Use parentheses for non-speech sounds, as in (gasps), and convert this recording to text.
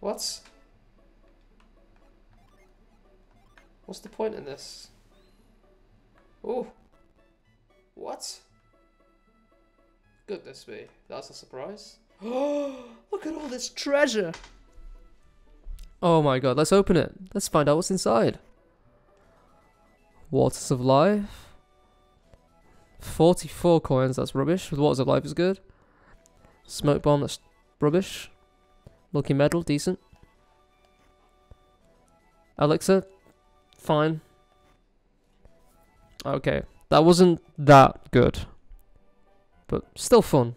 What? What's the point in this? Oh. What? Goodness me, that's a surprise. Oh, (gasps) Look at all this treasure! Oh my god, let's open it. Let's find out what's inside. Waters of Life. 44 coins, that's rubbish. Waters of Life is good. Smoke Bomb, that's rubbish. Lucky Medal, decent. Elixir, fine. Okay, that wasn't that good. But still fun.